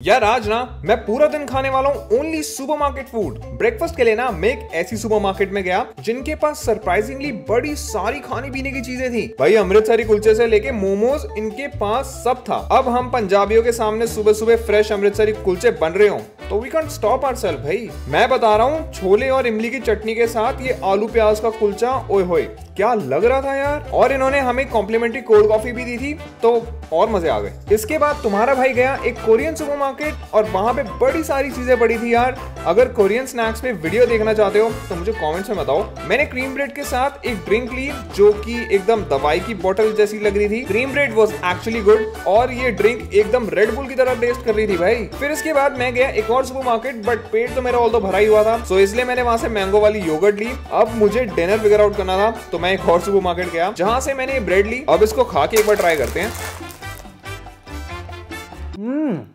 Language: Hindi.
यार आज ना, मैं पूरा दिन खाने वाला हूँ ओनली सुपरमार्केट फ़ूड ब्रेकफास्ट के लिए ना, मैं एक ऐसी सुपरमार्केट में गया, जिनके पास सरप्राइजिंगली बड़ी सारी खाने पीने की चीज़ें थी। भाई, अमृतसरी कुलचे से लेके मोमोज, इनके पास सब था। अब हम पंजाबियों के सामने सुबह सुबह फ्रेश अमृतसरी कुलचे बन रहे हो तो we can't stop our self भाई। मैं बता रहा हूँ, छोले और इमली की चटनी के साथ ये आलू प्याज का कुलचा, ओए होए, क्या लग रहा था यार? और इन्होंने हमें कॉम्प्लीमेंट्री कोल्ड कॉफ़ी भी दी थी तो और मज़े आ गए। इसके बाद तुम्हारा भाई गया एक कोरियन सुपरमार्केट और वहाँ पे बड़ी सारी चीज़ें पड़ी थी यार। अगर कोरियन स्नैक्स पे वीडियो देखना चाहते हो तो मुझे कमेंट्स में बताओ। मैंने क्रीम ब्रेड के साथ एक ड्रिंक ली, जो कि एकदम दवाई की बोतल जैसी लग रही थी। Cream bread was actually good और ये ड्रिंक एकदम रेड बुल की तरह टेस्ट कर रही थी भाई। फिर इसके बाद मैं गया एक और सुपर मार्केट बट पेट तो मेरा ऑल तो भरा ही हुआ था। सो इसलिए मैंने वहाँ से मैंगो वाली योगर्ट ली। अब मुझे डिनर फिगर आउट करना था तो मैं एक और सुपर मार्केट गया, जहाँ से मैंने ब्रेड ली। अब इसको खा के एक बार ट्राई करते हैं। Mmm.